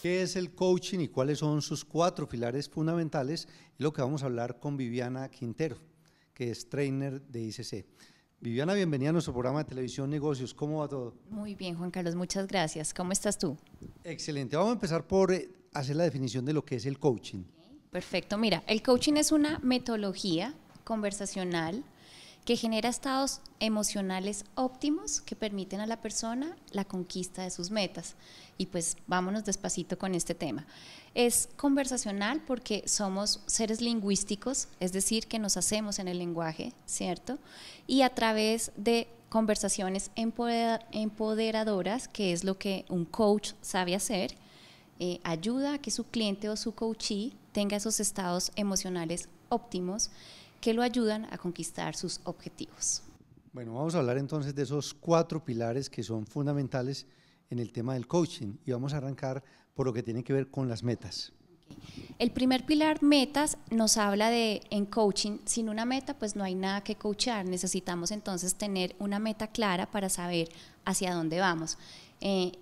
¿Qué es el coaching y cuáles son sus cuatro pilares fundamentales? Es lo que vamos a hablar con Viviana Quintero, que es trainer de ICC. Viviana, bienvenida a nuestro programa de televisión Negocios. ¿Cómo va todo? Muy bien, Juan Carlos, muchas gracias. ¿Cómo estás tú? Excelente. Vamos a empezar por eh, hacer la definición de lo que es el coaching. Perfecto. Mira, el coaching es una metodología conversacional que genera estados emocionales óptimos que permiten a la persona la conquista de sus metas. Y pues vámonos despacito con este tema. Es conversacional porque somos seres lingüísticos, es decir, que nos hacemos en el lenguaje, ¿cierto? Y a través de conversaciones empoderadoras, que es lo que un coach sabe hacer, eh, ayuda a que su cliente o su coachee tenga esos estados emocionales óptimos que lo ayudan a conquistar sus objetivos. Bueno, vamos a hablar entonces de esos cuatro pilares que son fundamentales en el tema del coaching y vamos a arrancar por lo que tiene que ver con las metas. El primer pilar, metas, nos habla de en coaching, sin una meta pues no hay nada que coachar, necesitamos entonces tener una meta clara para saber hacia dónde vamos. Eh,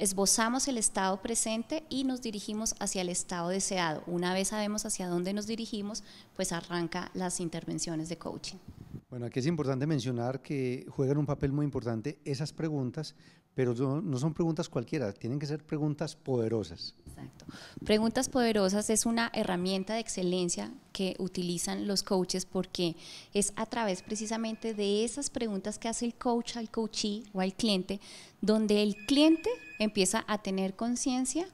esbozamos el estado presente y nos dirigimos hacia el estado deseado. Una vez sabemos hacia dónde nos dirigimos, pues arranca las intervenciones de coaching. Bueno, aquí es importante mencionar que juegan un papel muy importante esas preguntas, pero no, son preguntas cualquiera, tienen que ser preguntas poderosas. Preguntas poderosas es una herramienta de excelencia que utilizan los coaches porque es a través precisamente de esas preguntas que hace el coach al coachee o al cliente, donde el cliente empieza a tener conciencia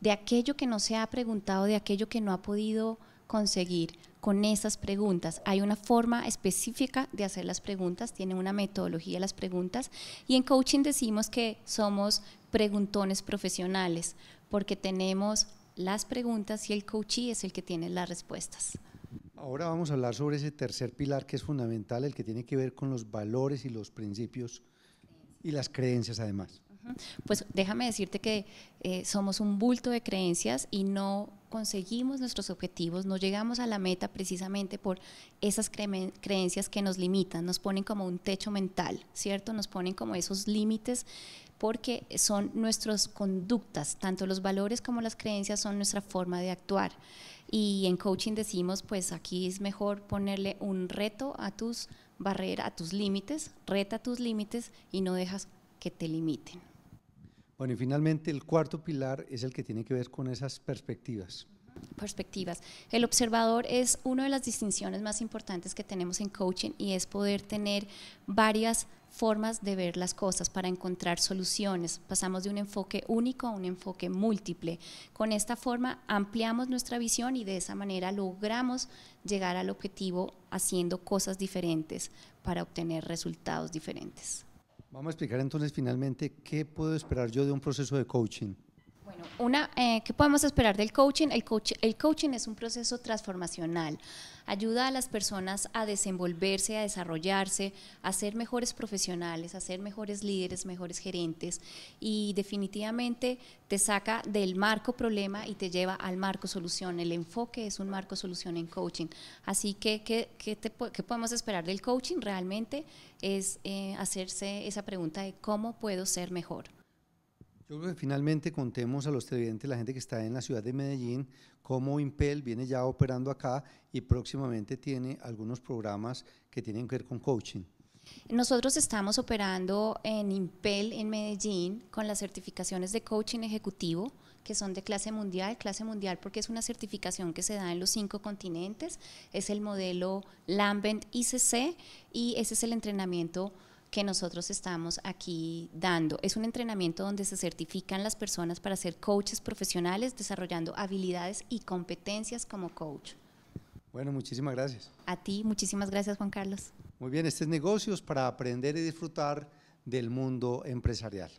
de aquello que no se ha preguntado, de aquello que no ha podido conseguir con esas preguntas. Hay una forma específica de hacer las preguntas, tiene una metodología las preguntas y en coaching decimos que somos preguntones profesionales porque tenemos las preguntas y el coachee es el que tiene las respuestas. Ahora vamos a hablar sobre ese tercer pilar que es fundamental, el que tiene que ver con los valores y los principios y las creencias además. Pues déjame decirte que eh, somos un bulto de creencias y no conseguimos nuestros objetivos, no llegamos a la meta precisamente por esas creencias que nos limitan, nos ponen como un techo mental, ¿cierto? Nos ponen como esos límites porque son nuestras conductas, tanto los valores como las creencias son nuestra forma de actuar. Y en coaching decimos, pues aquí es mejor ponerle un reto a tus barreras, a tus límites, reta tus límites y no dejas que te limiten. Bueno, y finalmente el cuarto pilar es el que tiene que ver con esas perspectivas. Perspectivas. El observador es una de las distinciones más importantes que tenemos en coaching y es poder tener varias formas de ver las cosas para encontrar soluciones. Pasamos de un enfoque único a un enfoque múltiple. Con esta forma ampliamos nuestra visión y de esa manera logramos llegar al objetivo haciendo cosas diferentes para obtener resultados diferentes. Vamos a explicar entonces finalmente qué puedo esperar yo de un proceso de coaching. Una, eh, ¿qué podemos esperar del coaching? El, coach, el coaching es un proceso transformacional. Ayuda a las personas a desenvolverse, a desarrollarse, a ser mejores profesionales, a ser mejores líderes, mejores gerentes y definitivamente te saca del marco problema y te lleva al marco solución. El enfoque es un marco solución en coaching. Así que, ¿qué, qué, podemos esperar del coaching? Realmente es eh, hacerse esa pregunta de cómo puedo ser mejor. Yo creo que finalmente contemos a los televidentes, la gente que está en la ciudad de Medellín, cómo Impel viene ya operando acá y próximamente tiene algunos programas que tienen que ver con coaching. Nosotros estamos operando en Impel en Medellín con las certificaciones de coaching ejecutivo que son de clase mundial, clase mundial porque es una certificación que se da en los cinco continentes, es el modelo Lambent ICC y ese es el entrenamiento que nosotros estamos aquí dando. Es un entrenamiento donde se certifican las personas para ser coaches profesionales desarrollando habilidades y competencias como coach. Bueno, muchísimas gracias. A ti, muchísimas gracias Juan Carlos. Muy bien, este es Negocios para aprender y disfrutar del mundo empresarial.